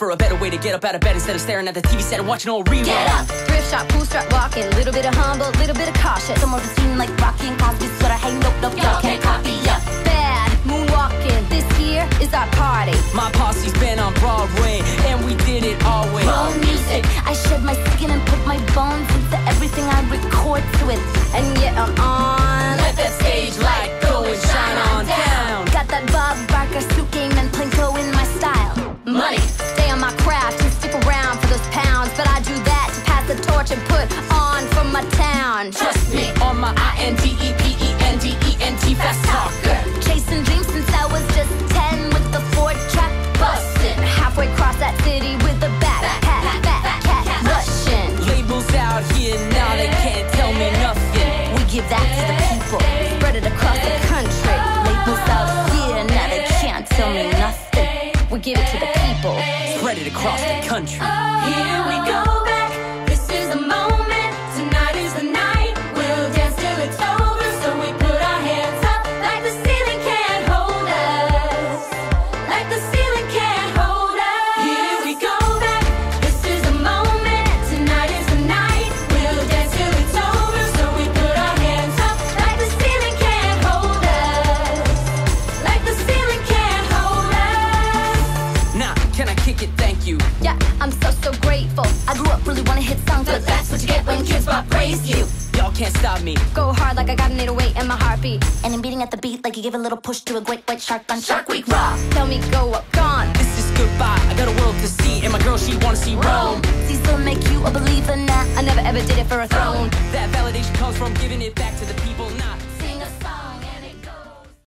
For a better way to get up out of bed instead of staring at the TV set and watching old reruns. Get up, thrift shop, pool strut walking, little bit of humble, little bit of cautious. Some of the scene like Rocky and Cosby, sort of hey, nope, nope, y'all can't copy ya. Bad moonwalking, this here is our party. My posse's been on Broadway, and we did it all way. Roll music, I shed my skin and put my bones torch and put on for my town. Trust me on my I N D E P E N D E N T fast talker. Chasing dreams since I was just 10 with the Ford track bustin'. Halfway across that city with the backpack, fat cat rushing. Labels out here now, they can't tell me nothing. We give that to the people, spread it across the country. Labels out here, now they can't tell me nothing. We give it to the people. Spread it across the country. Here we go kick it? Thank you. Yeah, I'm so, so grateful. I grew up really wanna hit songs, but that's what you get when kids pop praise you. Y'all can't stop me. Go hard like I got an 808 in my heartbeat. And I'm beating at the beat like you give a little push to a great white shark on Shark Week Raw. Tell me go up, gone. This is goodbye. I got a world to see, and my girl, she wanna see Rome. See, still make you a believer, nah. I never ever did it for a throne. That validation comes from giving it back to the people, not